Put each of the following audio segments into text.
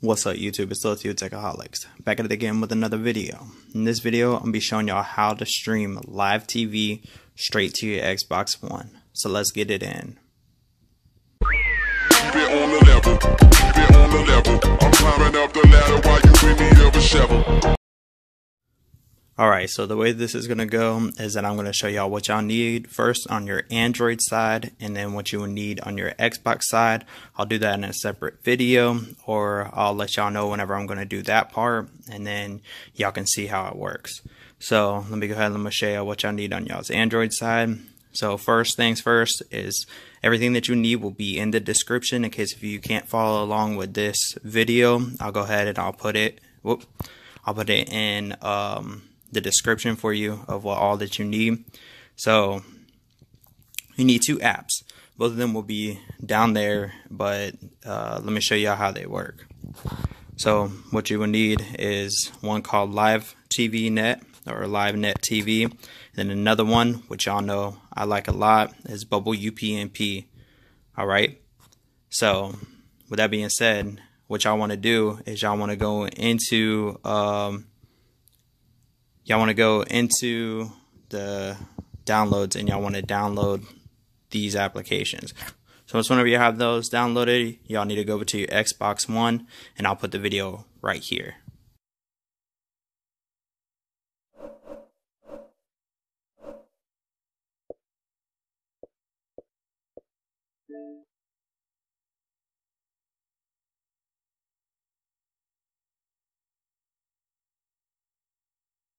What's up YouTube, it's Lil Techaholics, back at it again with another video. In this video, I'm going to be showing y'all how to stream live TV straight to your Xbox One. So let's get it in. Keep it on the level, keep it on the level. I'm climbing up the ladder while you bring me up a shovel. Alright, so the way this is to go is that I'm to show y'all what y'all need first on your Android side and then what you will need on your Xbox side. I'll do that in a separate video or I'll let y'all know whenever I'm to do that part and then y'all can see how it works. So let me go ahead and let show y'all what y'all need on y'all's Android side. So first things first is everything that you need will be in the description in case if you can't follow along with this video, I'll go ahead and I'll put it, whoop, I'll put it in, um, the description for you of what all that you need. So you need two apps. Both of them will be down there, but uh, let me show you how they work. So what you will need is one called Live TV Net or Live Net TV. And then another one, which y'all know I like a lot, is Bubble UPnP. All right. So with that being said, what y'all want to do is y'all want to go into um, y'all want to go into the downloads and y'all want to download these applications. So once whenever you have those downloaded, y'all need to go over to your Xbox One and I'll put the video right here.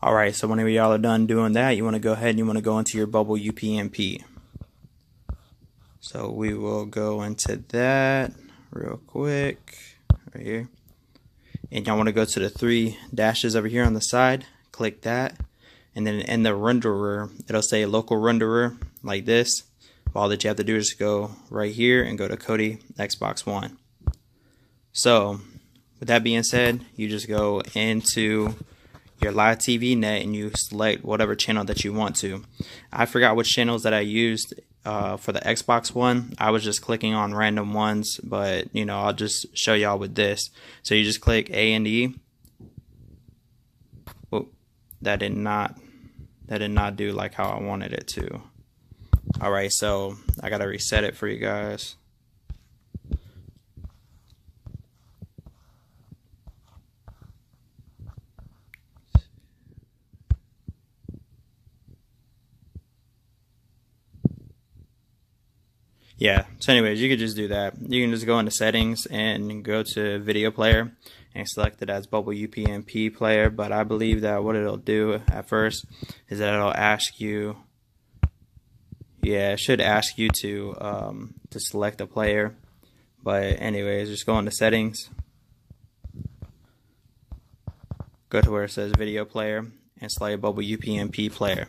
Alright, so whenever y'all are done doing that, you want to go ahead and you want to go into your Bubble UPnP. So we will go into that real quick, right here. And y'all want to go to the three dashes over here on the side, click that. And then in the renderer, it'll say local renderer like this. All that you have to do is go right here and go to Kodi Xbox One. So with that being said, you just go into your live TV net and you select whatever channel that you want to. I forgot which channels that I used uh, for the Xbox One. I was just clicking on random ones, but you know, I'll just show y'all with this. So you just click A and E. Oh, that did not that did not do like how I wanted it to. Alright, so I gotta reset it for you guys. Yeah. So anyways you could just do that. You can just go into settings and go to video player and select it as bubble upnp player. But i believe that what it'll do at first is that it'll ask you yeah it should ask you to um, to select a player. But anyways just go into settings. Go to where it says video player and select bubble upnp player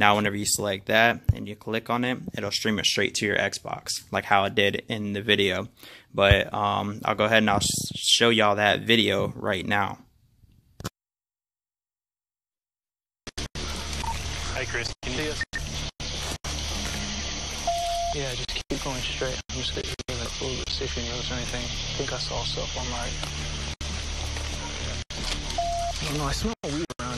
Now, whenever you select that and you click on it, it'll stream it straight to your Xbox, like how it did in the video. But um, I'll go ahead and I'll show y'all that video right now. Hi, Chris. Can you see us? Yeah, just keep going straight. I'm just gonna look a little bit, see if you notice anything. I think I saw stuff on my. I don't know. I smell weed around.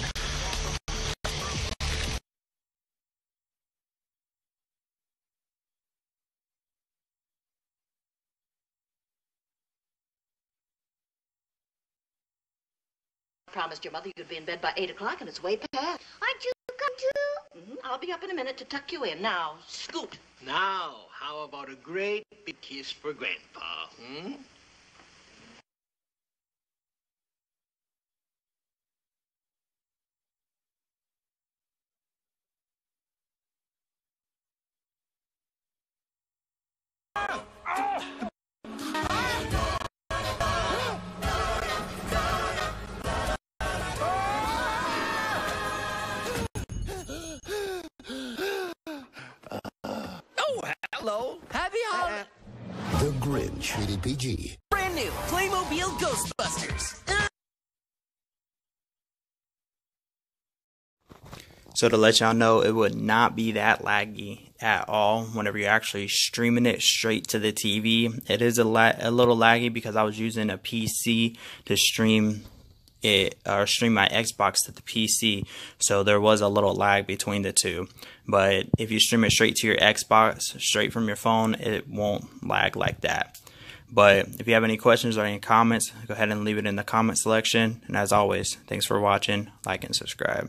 Promised your mother you'd be in bed by 8 o'clock, and it's way past. Aren't you come too? hmm I'll be up in a minute to tuck you in. Now, scoot. Now, how about a great big kiss for Grandpa, hmm? Hello, Grinch, rated PG. Brand new Playmobil Ghostbusters. So to let y'all know, it would not be that laggy at all whenever you're actually streaming it straight to the TV. It is a, la- a little laggy because I was using a PC to stream it or stream my Xbox to the PC, so there was a little lag between the two. But if you stream it straight to your Xbox, straight from your phone, it won't lag like that. But if you have any questions or any comments, go ahead and leave it in the comment selection. And as always, thanks for watching, like, and subscribe.